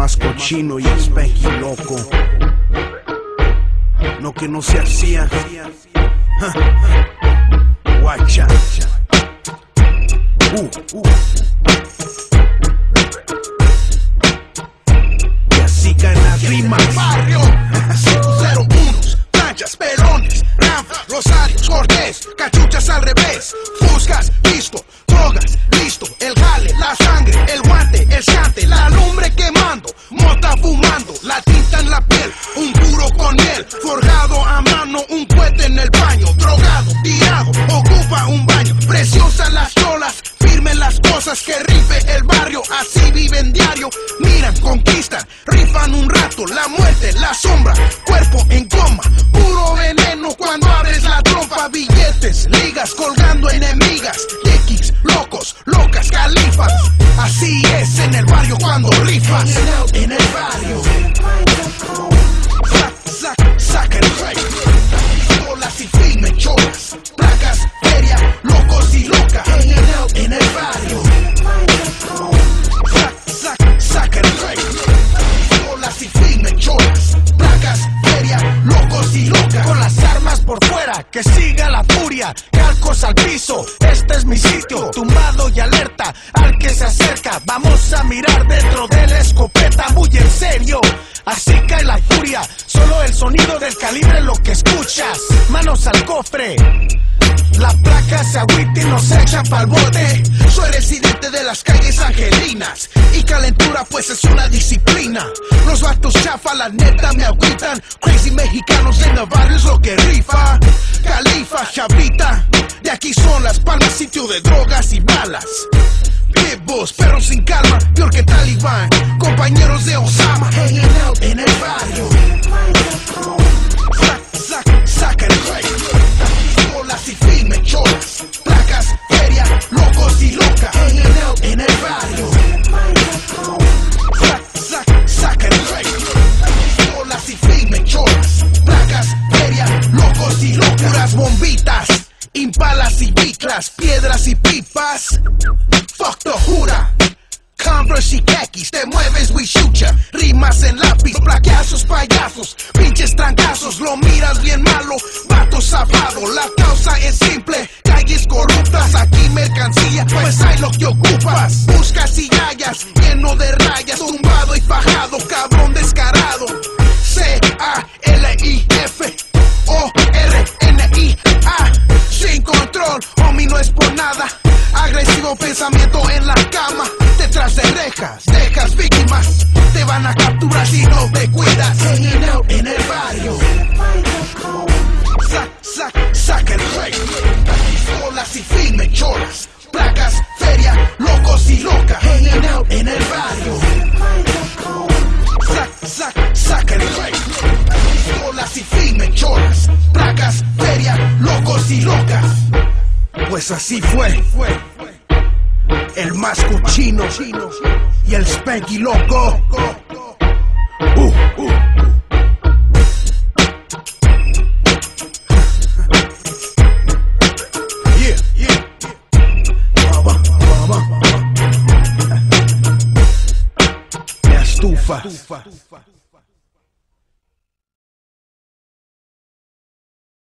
más cochino y spanky loco. Lo que no se hacía. Guacha. Uh, uh. Y así caen las rimas. Barrio 501, planchas, pelones, Ram, Rosarios, Cortés, cachuchas al revés, Fuscas, listo, forjado a mano, un cohete en el baño, drogado, tirado, ocupa un baño, preciosas las cholas, firme las cosas que rife el barrio, así viven diario, miran, conquistan, rifan un rato, la muerte, la sombra, cuerpo en coma, puro veneno cuando abres la trompa, billetes, ligas, colgando enemigas, X, locos, locas, califas, así es en el barrio cuando rifas, en el barrio, calcos al piso, este es mi sitio, tumbado y alerta, al que se acerca, vamos a mirar dentro de la escopeta, muy en serio, así cae la furia, solo el sonido del calibre lo que escuchas, manos al cofre. La placa se agüita y nos echan pa'l bote. Soy residente de las calles angelinas Y calentura pues es una disciplina. Los vatos chafa, la neta me agüitan. Crazy mexicanos en el barrio es lo que rifa. Califa, chavita De aquí son las palmas, sitio de drogas y balas. Pitbulls, perros sin calma, peor que talibán Compañeros de Osama Impalas y biclas, piedras y pipas Fuck the jura Converse y khakis, te mueves, we shoot ya. Rimas en lápiz, plaqueazos, payasos, pinches trancazos, lo miras bien malo, vato zafado. La causa es simple, calles corruptas, aquí mercancía, pues hay lo que ocupas. Buscas y hallas, lleno de rayas, tumbado y fajado, cabrón descarado. C-A-L-I-F. O-R-N-I-A Te van a capturar si no te cuidas. Hanging out en el barrio. Sac, sac, saca el rey. Pistolas y filme, cholas. Placas, feria, locos y locas. Hanging out en el barrio. Sac, sac, saca el rey. Pistolas y filme, cholas. Placas, feria, locos y locas. Pues así fue. El más cochino y el spanky loco. Uh, uh. Yeah, yeah. Estufa.